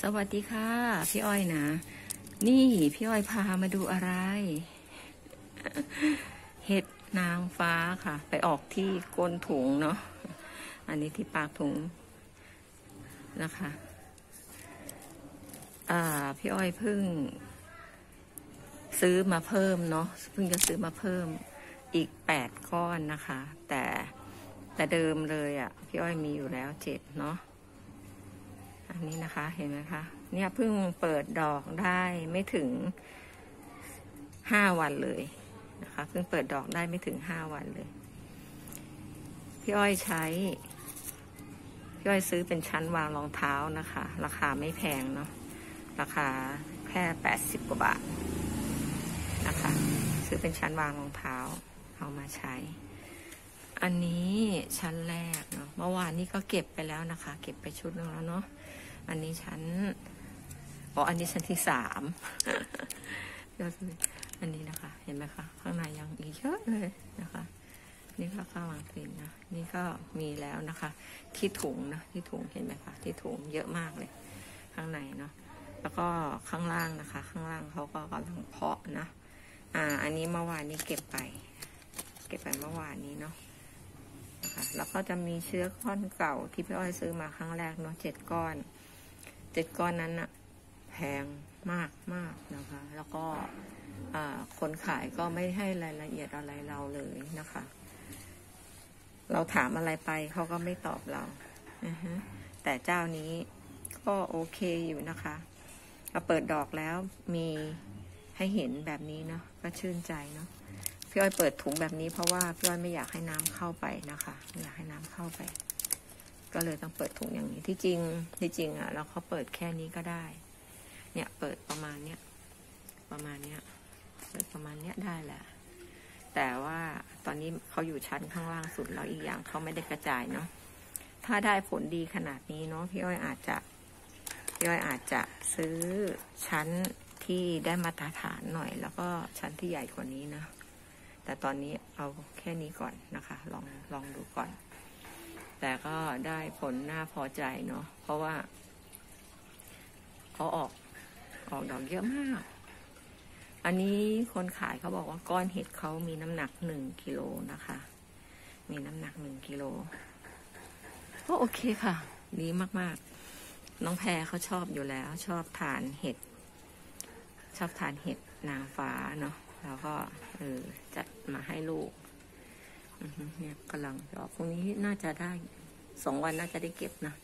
สวัสดีค่ะ พี่อ้อยนะ นี่พี่อ้อยพามาดูอะไร เห็ดนางฟ้าค่ะ ไปออกที่ก้นถุงเนาะ อันนี้ที่ปากถุงนะคะพี่อ้อยเพิ่ง ซื้อมาเพิ่มเนาะเพิ่งจะซื้อมาเพิ่มอีกแปดก้อนนะคะ แต่แต่เดิมเลยอะ่ะ พี่อ้อยมีอยู่แล้วเจ็ดเนาะอันนี้นะคะเห็นไหมคะ เนี่ยเพิ่งเปิดดอกได้ไม่ถึงห้าวันเลยนะคะเพิ่งเปิดดอกได้ไม่ถึงห้าวันเลย พี่อ้อยใช้ พี่อ้อยซื้อเป็นชั้นวางรองเท้านะคะ ราคาไม่แพงเนาะราคาแค่แปดสิบกว่าบาทนะคะ ซื้อเป็นชั้นวางรองเท้าเอามาใช้ อันนี้ชั้นแรกเนาะเมื่อวานนี้ก็เก็บไปแล้วนะคะ เก็บไปชุดนึงแล้วเนาะอันนี้ชั้นอ๋ออันนี้ชั้นที่สามก็คืออันนี้นะคะ เห็นไหมคะ ข้างในยังอีกเยอะเลยนะคะ นี่ก็ข้างหลังกลิ่นนะนี่ก็มีแล้วนะคะ ที่ถุงนะที่ถุงเห็นไหมคะที่ถุงเยอะมากเลย ข้างในเนาะแล้วก็ข้างล่างนะคะ ข้างล่างเขาก็กำลังเพาะนะอ่า อันนี้เมื่อวานนี้เก็บไป เก็บไปเมื่อวานนี้เนาะนะคะแล้วก็จะมีเชื้อก้อนเก่าที่พี่อ้อยซื้อมาครั้งแรกเนาะเจ็ดก้อนเจ็ดก้อนนั้นอะแพงมากมากนะคะ แล้วก็อ่าคนขายก็ไม่ให้รายละเอียดอะไรเราเลยนะคะ เราถามอะไรไปเขาก็ไม่ตอบเรา แต่เจ้านี้ก็โอเคอยู่นะคะเราเปิดดอกแล้วมีให้เห็นแบบนี้เนาะก็ชื่นใจเนาะพี่อ้อยเปิดถุงแบบนี้เพราะว่าพี่อ้อยไม่อยากให้น้ำเข้าไปนะคะไม่อยากให้น้ำเข้าไป ก็เลยต้องเปิดถุงอย่างนี้ที่จริงที่จริงอะ เราเขาเปิดแค่นี้ก็ได้ เนี่ยเปิดประมาณเนี้ยประมาณเนี้ยเปิดประมาณเนี้ยได้แหละ แต่ว่าตอนนี้เขาอยู่ชั้นข้างล่างสุดแล้วอีกอย่างเขาไม่ได้กระจายเนาะถ้าได้ผลดีขนาดนี้เนาะพี่อ้อยอาจจะพี่อ้อยอาจจะซื้อชั้นที่ได้มาตรฐานหน่อย แล้วก็ชั้นที่ใหญ่กว่านี้นะแต่ตอนนี้เอาแค่นี้ก่อนนะคะ ลองลองดูก่อน แต่ก็ได้ผลน่าพอใจเนาะเพราะว่าเขาออกออกดอกเยอะมาก อันนี้คนขายเขาบอกว่าก้อนเห็ดเขามีน้ำหนักหนึ่งกิโลนะคะ มีน้ำหนักหนึ่งกิโลก็โอเคค่ะ ดีมากๆ น้องแพรเขาชอบอยู่แล้ว ชอบทานเห็ด ชอบทานเห็ดนางฟ้าเนาะแล้วก็เออจัดมาให้ลูกอือฮึเนี่ยกำลังดอกพรุ่งนี้น่าจะได้สองวันน่าจะได้เก็บนะ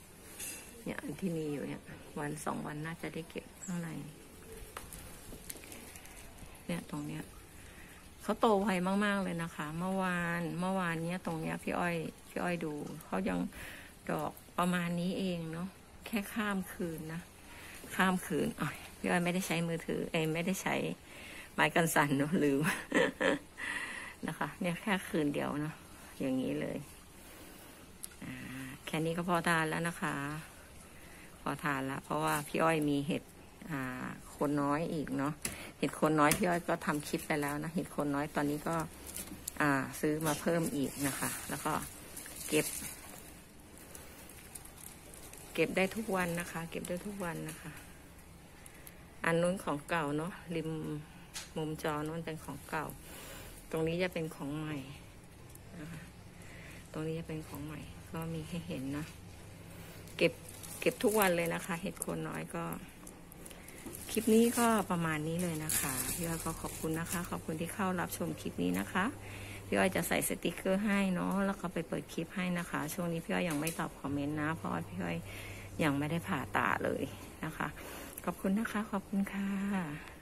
เนี่ยอันที่มีอยู่เนี่ย วันสองวันน่าจะได้เก็บข้างใน เนี่ยตรงเนี้ยเขาโตไวมากๆเลยนะคะ เมื่อวานเมื่อวานเนี้ยตรงเนี้ยพี่อ้อยพี่อ้อยดูเขายังดอกประมาณนี้เองเนาะแค่ข้ามคืนนะข้ามคืนอ๋อยพี่อ้อยไม่ได้ใช้มือถือเอยไม่ได้ใช้ไม้กันสั่นเนอะลืมนะคะ เนี่ยแค่คืนเดียวเนาะอย่างนี้เลยอ่าแค่นี้ก็พอทานแล้วนะคะ พอทานแล้วเพราะว่าพี่อ้อยมีเห็ดอ่าคนน้อยอีกเนาะ เห็ดโคนน้อยพี่อ้อยก็ทำคลิปไปแล้วนะเห็ดโคนน้อยตอนนี้ก็อ่าซื้อมาเพิ่มอีกนะคะ แล้วก็เก็บ เก็บได้ทุกวันนะคะ เก็บได้ทุกวันนะคะ อันนู้นของเก่าเนาะริมมุมจอนู้นเป็นของเก่า ตรงนี้จะเป็นของใหม่นะคะตรงนี้จะเป็นของใหม่ ก็มีให้เห็นนะ เก็บเก็บทุกวันเลยนะคะ เห็ดโคนน้อยก็ ลิปนี้ก็ประมาณนี้เลยนะคะพี่อ้อยก็ขอบคุณนะคะ ขอบคุณที่เข้ารับชมคลิปนี้นะคะพี่อ้อยจะใส่สติกเกอร์ให้เนาะแล้วก็ไปเปิดคลิปให้นะคะ ช่วงนี้พี่อ้อยยังไม่ตอบคอมเมนต์นะ เพราะพี่อ้อยยังไม่ได้ผ่าตาเลยนะคะ ขอบคุณนะคะ ขอบคุณค่ะ